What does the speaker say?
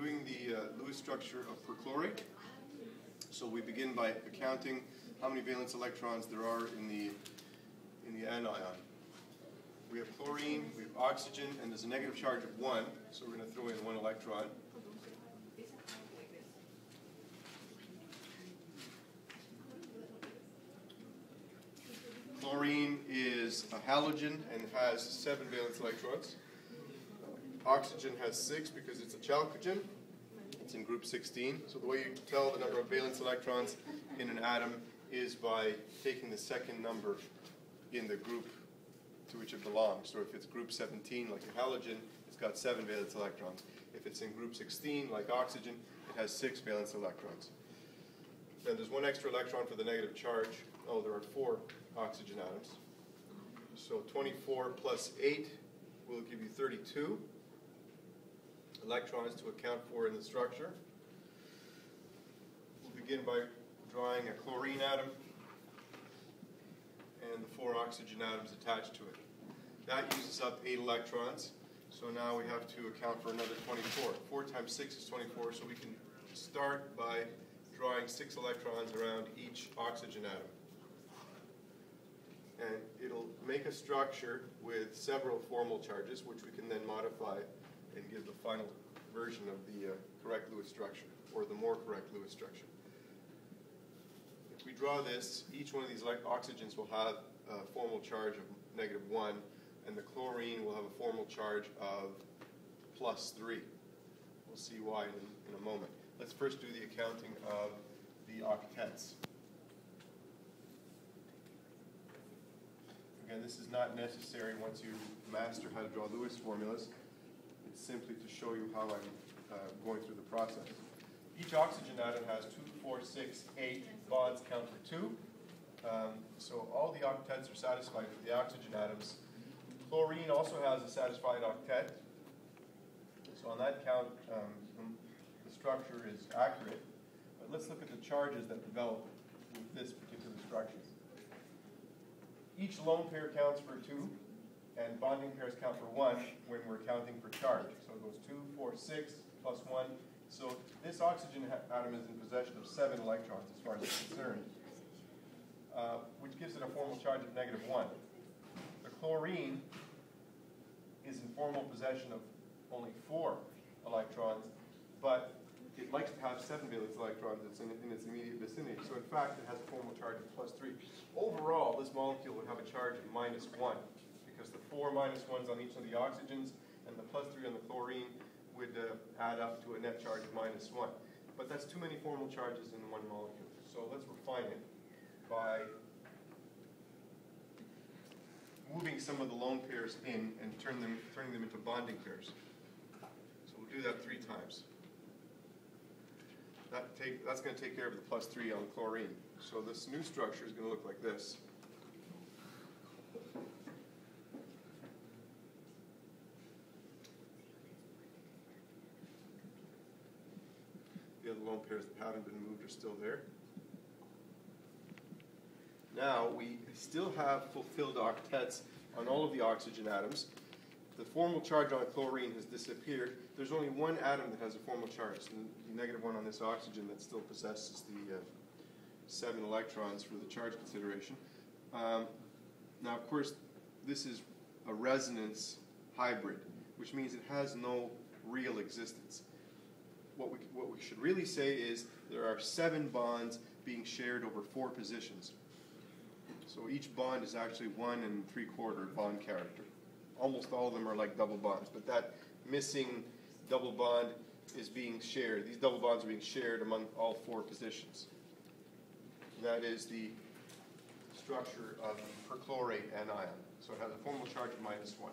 doing the uh, Lewis structure of perchlorate. So we begin by accounting how many valence electrons there are in the in the anion. We have chlorine, we have oxygen, and there's a negative charge of one, so we're going to throw in one electron. Chlorine is a halogen and has seven valence electrons. Oxygen has six because it's a chalcogen. It's in group 16. So the way you tell the number of valence electrons in an atom is by taking the second number in the group to which it belongs. So if it's group 17, like a halogen, it's got seven valence electrons. If it's in group 16, like oxygen, it has six valence electrons. Then there's one extra electron for the negative charge. Oh, there are four oxygen atoms. So 24 plus 8 will give you 32 electrons to account for in the structure. We'll begin by drawing a chlorine atom and the four oxygen atoms attached to it. That uses up 8 electrons, so now we have to account for another 24. 4 times 6 is 24, so we can start by drawing 6 electrons around each oxygen atom. And it'll make a structure with several formal charges, which we can then modify and give the final version of the uh, correct Lewis structure, or the more correct Lewis structure. If we draw this, each one of these oxygens will have a formal charge of negative 1, and the chlorine will have a formal charge of plus 3. We'll see why in, in a moment. Let's first do the accounting of the octets. Again, this is not necessary once you master how to draw Lewis formulas. Simply to show you how I'm uh, going through the process. Each oxygen atom has two, four, six, eight bonds count for 2. Um, so all the octets are satisfied for the oxygen atoms. Chlorine also has a satisfied octet. So on that count, um, the structure is accurate. But let's look at the charges that develop with this particular structure. Each lone pair counts for 2, and bonding pairs count for 1 when we're counting for charge. So it goes 2, 4, 6, plus 1. So this oxygen atom is in possession of 7 electrons as far as it's concerned, uh, which gives it a formal charge of negative 1. The chlorine is in formal possession of only 4 electrons, but it likes to have 7 valence electrons in, its immediate vicinity. So in fact, it has a formal charge of plus 3. Overall, this molecule would have a charge of minus 1 because the 4 1s on each of the oxygens and the plus 3 on the chlorine would uh, add up to a net charge of minus 1. But that's too many formal charges in one molecule. So let's refine it by moving some of the lone pairs in and turn them, turning them into bonding pairs. So we'll do that three times. That take, that's going to take care of the plus 3 on chlorine. So this new structure is going to look like this. The other lone pairs that haven't been moved are still there. Now we still have fulfilled octets on all of the oxygen atoms. The formal charge on chlorine has disappeared. There's only one atom that has a formal charge, the negative one on this oxygen that still possesses the uh, seven electrons for the charge consideration. Um, now, of course, this is a resonance hybrid, which means it has no real existence what we, what we should really say is there are seven bonds being shared over four positions. So each bond is actually one and three quarter bond character. Almost all of them are like double bonds, but that missing double bond is being shared. These double bonds are being shared among all four positions. That is the structure of the perchlorate anion. So it has a formal charge of minus one.